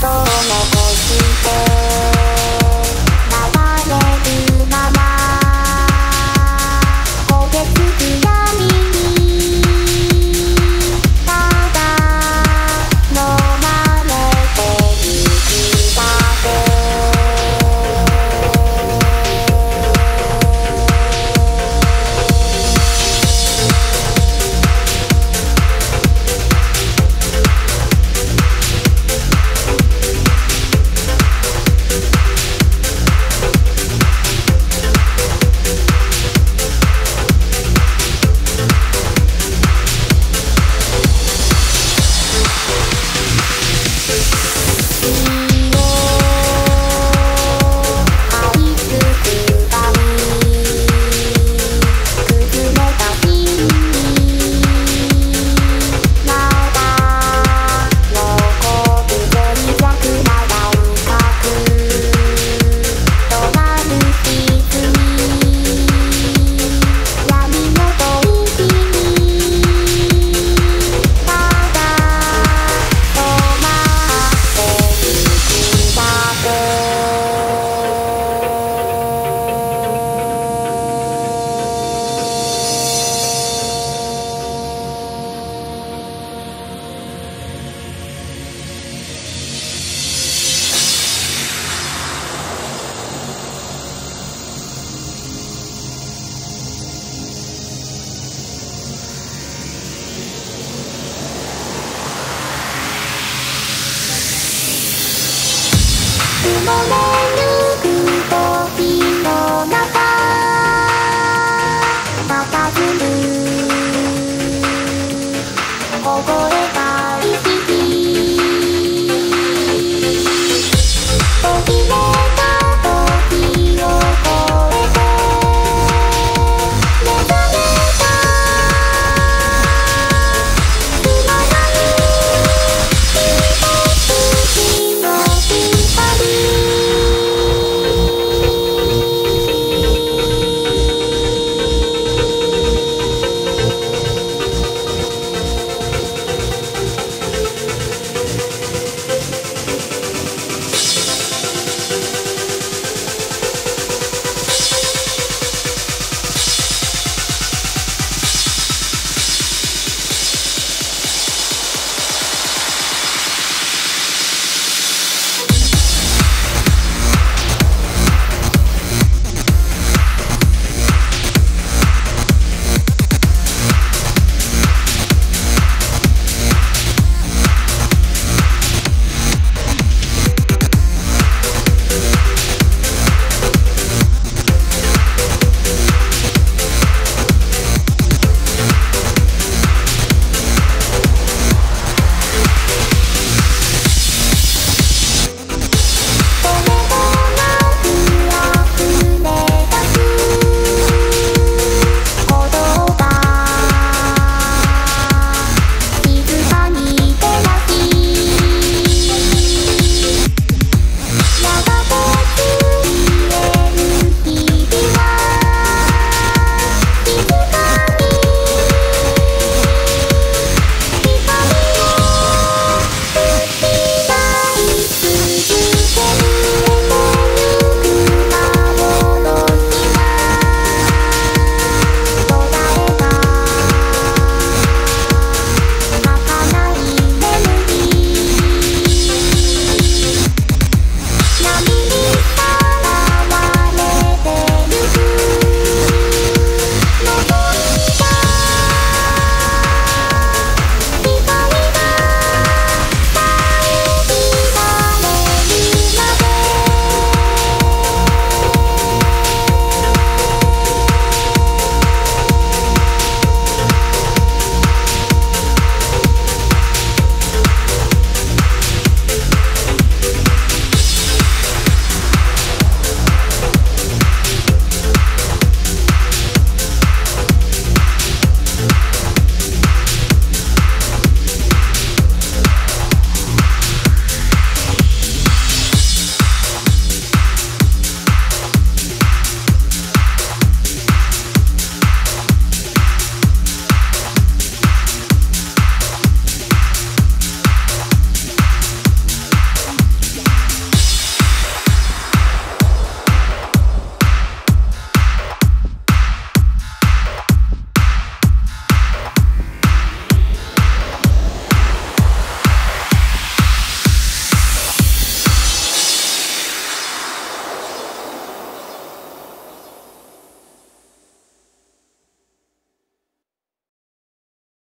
todo me resultó Bye-bye.